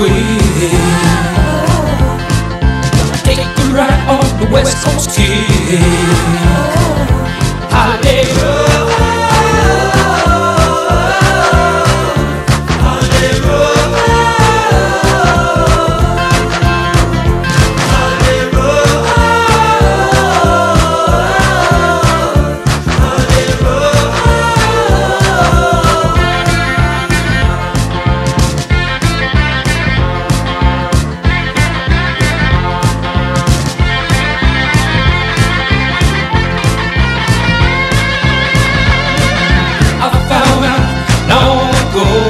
waiting. Take you right on the West Coast kid. 보고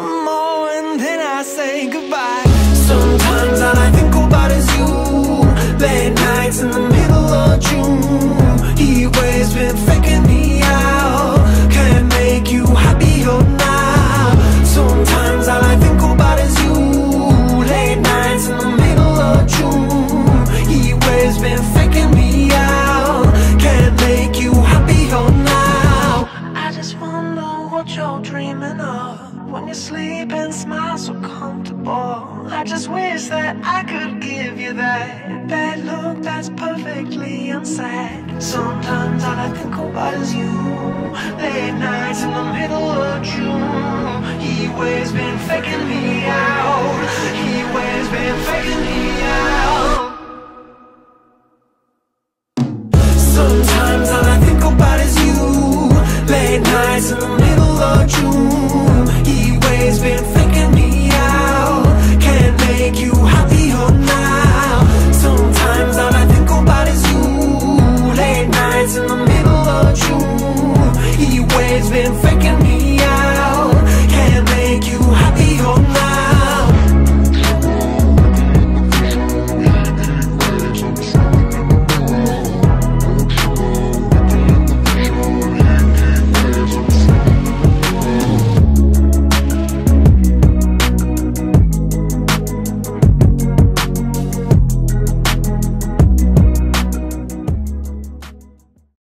one more and then I say goodbye. Sometimes all I think about is you. Late nights in the middle of June. He waves been wish that I could give you that. That look that's perfectly unsaid. Sometimes all I think about is you. Late nights in the middle of June. He always been faking me out.